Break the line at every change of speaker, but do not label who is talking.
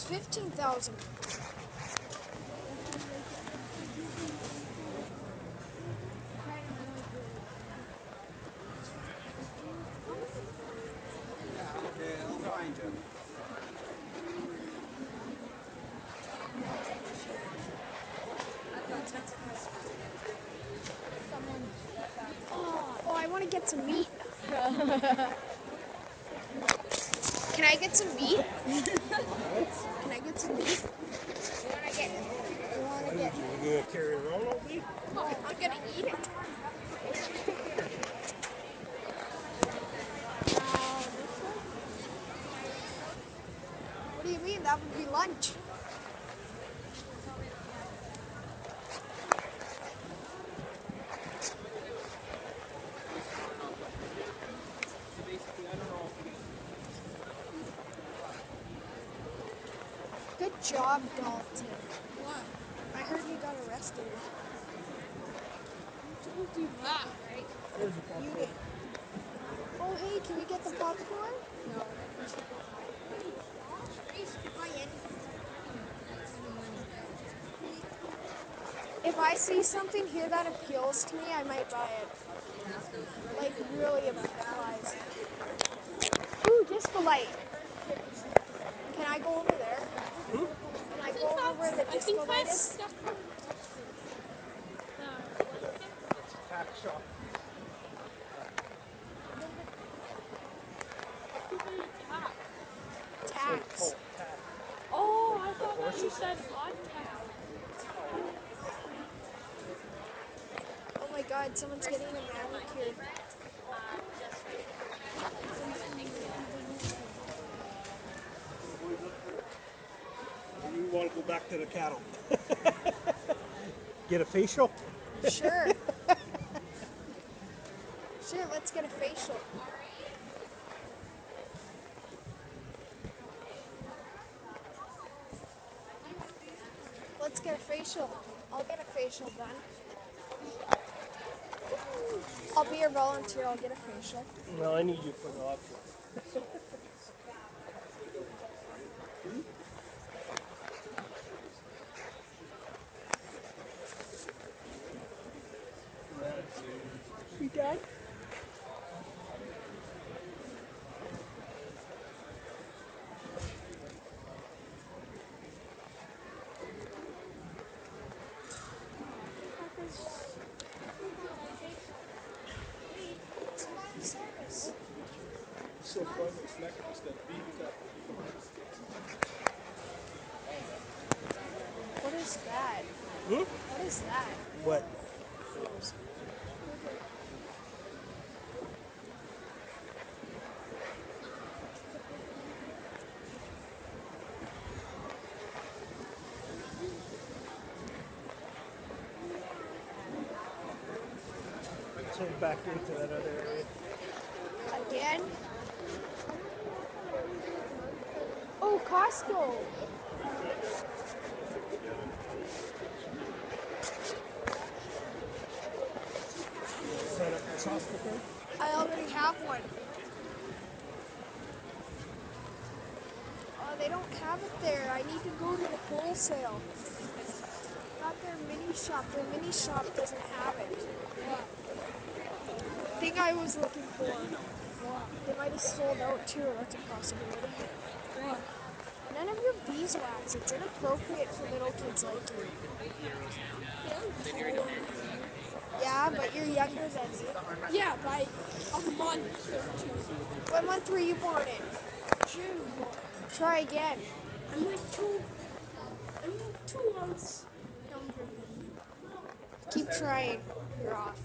was fifteen thousand. Oh, I want to get some meat. Can I get some meat? Can I get some meat? You wanna get? You wanna get?
You gonna carry it around all week?
Oh, I'm gonna eat it. What do you mean? That would be lunch. Good job, Dalton. What? I heard you got arrested. Don't do that, right? You did. Oh, hey, can we get the popcorn? No. If I see something here that appeals to me, I might buy it. Like, really applies. Ooh, disco light. Can I go over there? Can I go over where the disco light is?
Tax shop.
Tax.
Oh, I thought that you said on tap.
My god, someone's getting a manicure.
You want to go back to the cattle? Get a facial?
Sure. sure, let's get a facial. Let's get a facial. I'll get a facial done. I'll be your volunteer. I'll get a facial.
No, I need you for the option.
You done? Service.
So fun, it's like it's that beat up.
What is that?
Hmm?
What is that?
What? Turn back into that other area.
Again? Oh, Costco.
Sign up for Costco card?
I already have one. Oh, they don't have it there. I need to go to the wholesale. Not their mini shop. Their mini shop doesn't have it. Thing I was looking for. They might have sold out too. That's a possibility. None of your beeswax. It's inappropriate for little kids like you. Yeah, but you're younger than me.
Yeah, by a month or two.
What month were you born in?
June.
Try again.
I'm like two. I'm like two months younger than you.
Keep trying. You're off.